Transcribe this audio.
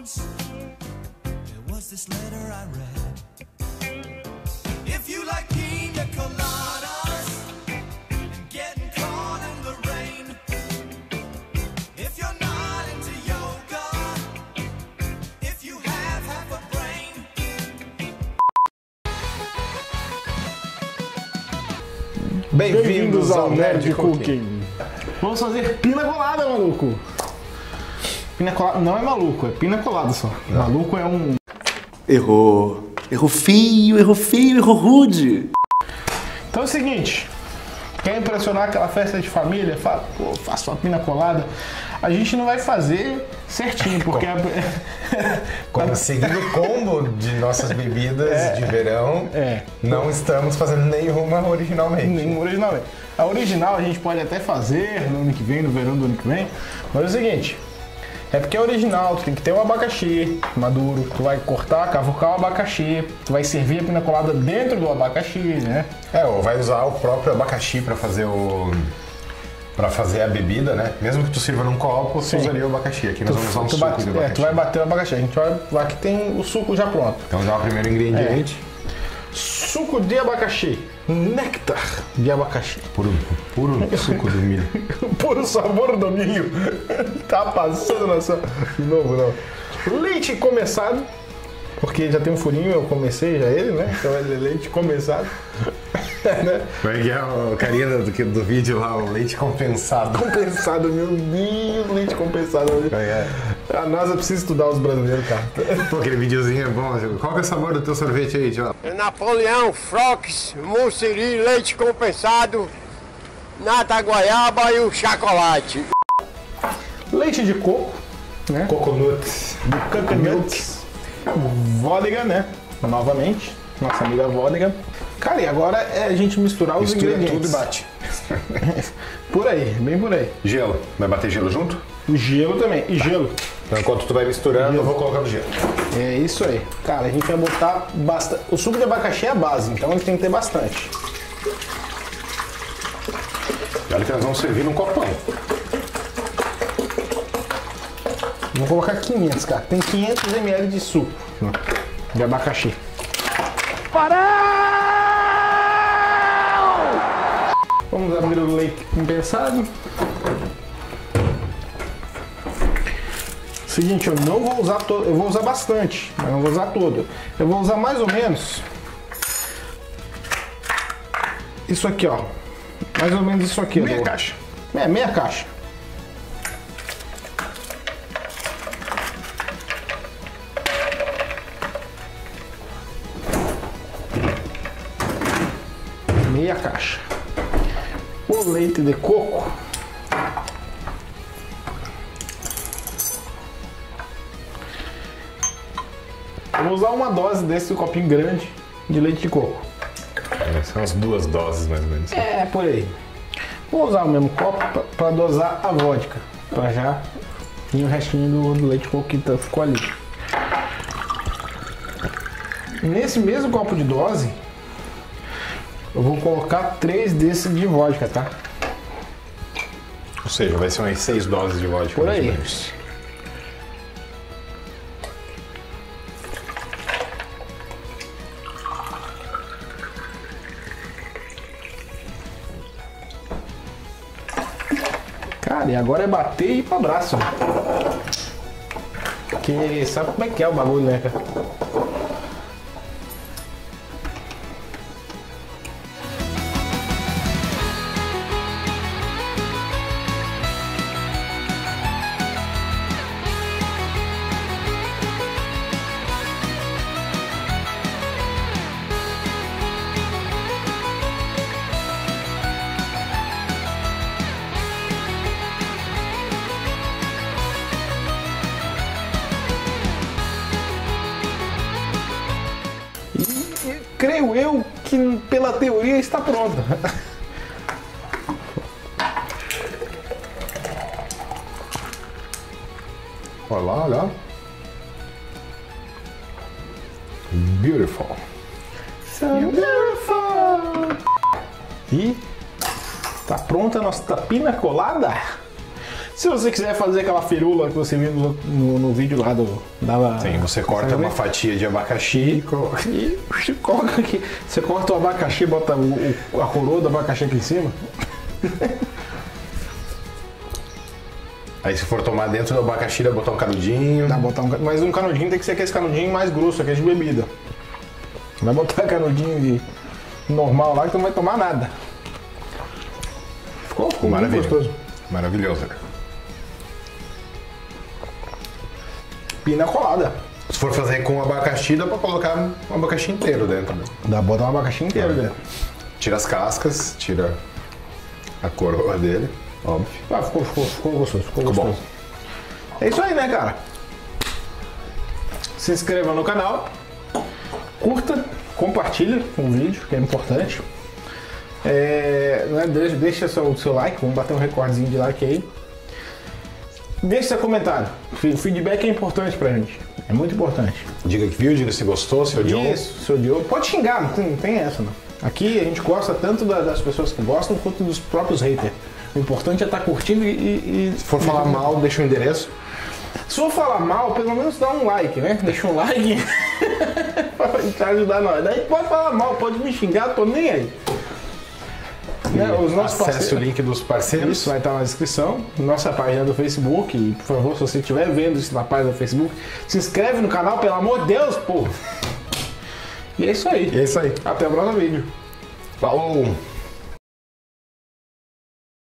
there was this letter I read. If you like pina coladas and getting caught in the rain, if you're not into yoga, if you have half a brain. Bem-vindos ao Nerd Cooking. Vamos fazer pina colada, maluco. Pina colada não é maluco, é pina colada só. Maluco é um. Errou. Errou feio, errou feio, errou rude. Então é o seguinte: quer impressionar aquela festa de família? Fala, pô, faça uma pina colada. A gente não vai fazer certinho, porque a... Como seguindo o combo de nossas bebidas de verão, É. não estamos fazendo nenhuma originalmente. nenhum original. A original a gente pode até fazer no ano que vem, no verão do ano que vem. Mas é o seguinte: é porque é original, tu tem que ter um abacaxi maduro, tu vai cortar, cavucar o abacaxi, tu vai servir a pina colada dentro do abacaxi, né? É, ou vai usar o próprio abacaxi para fazer o para fazer a bebida, né? Mesmo que tu sirva num copo, Sim. tu usaria o abacaxi. Aqui nós vamos usar um tu suco bate- de é, abacaxi. tu vai bater o abacaxi. A gente vai. Aqui tem o suco já pronto. Então já o primeiro ingrediente. Suco de abacaxi. Néctar de abacaxi. Puro, puro suco do milho. Puro sabor do milho. tá passando na sua. De novo, não. Leite começado. Porque já tem um furinho, eu comecei já ele, né? Então ele é leite começado. Né? Como é que é o carinha do, do, do vídeo lá, o leite compensado. Compensado, meu Deus, leite compensado. É que A NASA precisa estudar os brasileiros, cara. é? Pô, aquele videozinho é bom. Qual que é o sabor do teu sorvete aí, tio? Napoleão, Frox, Mussiri, leite compensado, nata goiaba e o chocolate. Leite de coco, né? Coconuts. Coconuts. Vodka, né? Novamente, nossa amiga vodka. Cara, e agora é a gente misturar os Mistura ingredientes. tudo e bate. Por aí, bem por aí. Gelo. Vai bater gelo junto? O gelo também. E gelo. Então, enquanto tu vai misturando, eu vou colocando gelo. É isso aí. Cara, a gente vai botar bastante. O suco de abacaxi é a base, então ele tem que ter bastante. E olha que nós vamos servir num copão. Vou colocar 500, cara. Tem 500 ml de suco de abacaxi. Vamos abrir o leite compensado. Seguinte, eu não vou usar todo, eu vou usar bastante, mas não vou usar todo. Eu vou usar mais ou menos isso aqui, ó. Mais ou menos isso aqui. Meia do- caixa. É, meia caixa. Meia caixa. O leite de coco. Eu vou usar uma dose desse copinho grande de leite de coco. São as duas doses, mais ou menos. É, por aí. Vou usar o mesmo copo para dosar a vodka. Para já vir o restinho do, do leite de coco que tá- ficou ali. Nesse mesmo copo de dose, eu vou colocar três desses de vodka, tá? Ou seja, vai ser umas seis doses de vodka. Por aí. menos. Cara, e agora é bater e ir pra abraço. Porque sabe como é que é o bagulho, né, cara? Creio eu que pela teoria está pronta. Olha lá, olha lá. Beautiful. So beautiful. E tá pronta a nossa pina colada. Se você quiser fazer aquela firula que você viu no, no, no vídeo lá do. Da, Sim, você corta uma fatia de abacaxi E coloca, e coloca aqui. Você corta o abacaxi, bota o, o- a coroa do abacaxi aqui em cima. Aí se for tomar dentro do abacaxi, dá botar um canudinho. Dá botar um, mas um canudinho tem que ser aquele canudinho mais grosso, aquele de bebida. Vai botar canudinho de normal lá que tu não vai tomar nada. Ficou, ficou Maravilha. gostoso. Maravilhoso, né? Pina colada. Se for fazer com abacaxi, dá pra colocar um abacaxi inteiro dentro. Né? Dá pra botar um abacaxi inteiro dentro. Tira as cascas, tira a coroa dele, óbvio. Ah, ficou, ficou, ficou gostoso, ficou, Ficou gostoso. É isso aí, né, cara? Se inscreva no canal, curta, compartilha o vídeo, que é importante. É, né, deixa, deixa seu, seu like, vamos bater um recordezinho de like aí. Deixa seu comentário. O feedback é importante pra gente. É muito importante. Diga que viu, diga se gostou, se odiou. Isso, seu Diogo. Pode xingar, não tem, não tem essa, não. Aqui a gente gosta tanto da- das pessoas que gostam quanto dos próprios haters. O importante é estar curtindo e. e- e- Se for falar mal, deixa o endereço. Se for falar mal, pelo menos dá um like, né? Deixa um like pra ajudar nós. Daí pode falar mal, pode me xingar, tô nem aí. Né, Os nossos Acesse o link dos parceiros. Isso vai estar na descrição. Nossa página do Facebook. E, por favor, se você estiver vendo isso na página do Facebook, se inscreve no canal, pelo amor de Deus, pô. E é isso aí. E é isso aí. Até o próximo vídeo. Falou!